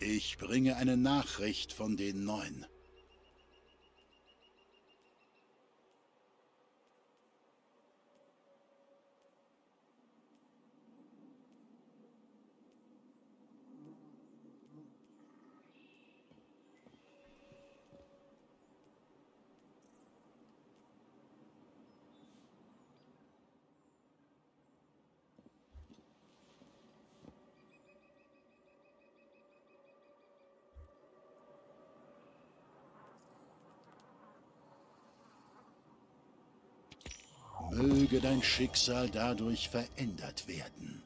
Ich bringe eine Nachricht von den Neuen. Möge dein Schicksal dadurch verändert werden.